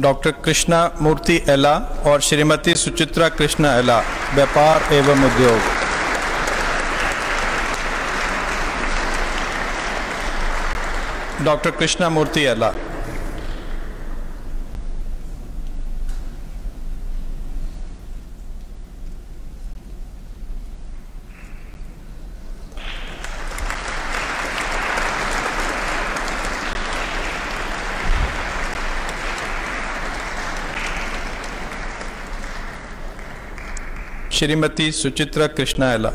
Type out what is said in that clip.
Doctor Krishna मूर्ति एला और श्रीमती सुचित्रा कृष्णा एला, व्यापार एवं उद्योग। डॉक्टर कृष्णा मूर्ति एला। श्रीमती सुचित्रा कृष्णा एला